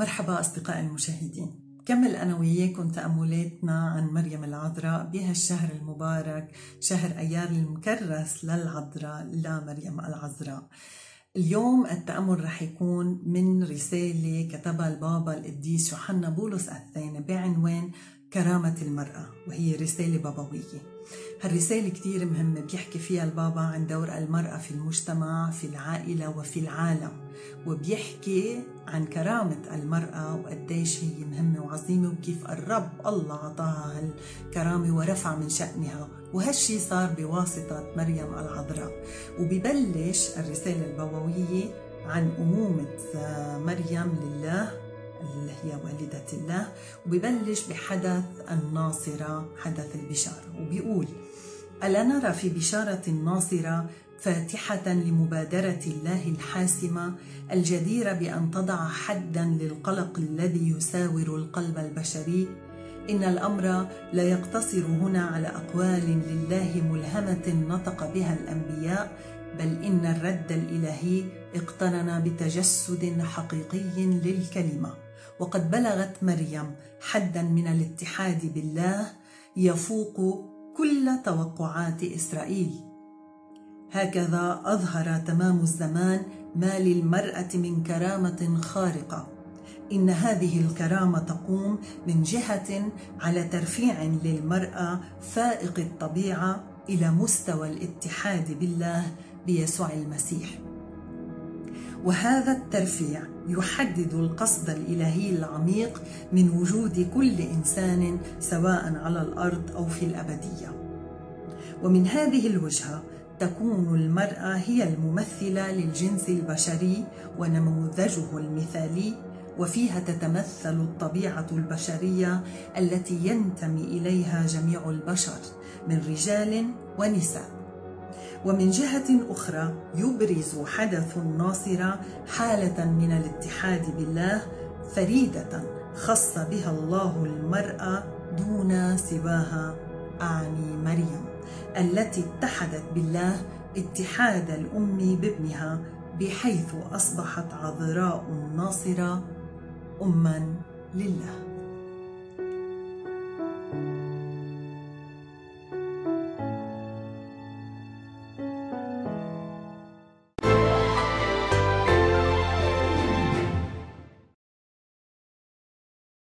مرحبا أصدقائي المشاهدين. كمل أنا وياكم تأملاتنا عن مريم العذراء بهالشهر المبارك شهر أيار المكرس للعذراء لمريم العذراء. اليوم التأمل رح يكون من رسالة كتبها البابا القديس يوحنا بولس الثاني بعنوان كرامة المرأة وهي رسالة بابوية. هالرسالة كتير مهمة بيحكي فيها البابا عن دور المرأة في المجتمع في العائلة وفي العالم وبيحكي عن كرامة المرأة وقديش هي مهمة وعظيمة وكيف الرب الله عطاها هالكرامة ورفع من شأنها. وهالشي صار بواسطة مريم العذراء. وبيبلش الرسالة البابوية عن أمومة مريم لله اللي هي والدة الله وببلش بحدث الناصرة حدث البشارة. وبيقول ألا نرى في بشارة الناصرة فاتحة لمبادرة الله الحاسمة الجديرة بأن تضع حدا للقلق الذي يساور القلب البشري؟ إن الأمر لا يقتصر هنا على أقوال لله ملهمة نطق بها الأنبياء بل إن الرد الإلهي اقترن بتجسد حقيقي للكلمة. وقد بلغت مريم حدا من الاتحاد بالله يفوق كل توقعات إسرائيل. هكذا أظهر تمام الزمان ما للمرأة من كرامة خارقة. إن هذه الكرامة تقوم من جهة على ترفيع للمرأة فائق الطبيعة إلى مستوى الاتحاد بالله بيسوع المسيح. وهذا الترفيع يحدد القصد الإلهي العميق من وجود كل إنسان سواء على الأرض أو في الأبدية. ومن هذه الوجهة تكون المرأة هي الممثلة للجنس البشري ونموذجه المثالي وفيها تتمثل الطبيعة البشرية التي ينتمي إليها جميع البشر من رجال ونساء. ومن جهة أخرى يبرز حدث الناصرة حالة من الاتحاد بالله فريدة خص بها الله المرأة دون سواها أعني مريم التي اتحدت بالله اتحاد الأم بابنها بحيث أصبحت عذراء ناصرة أما لله.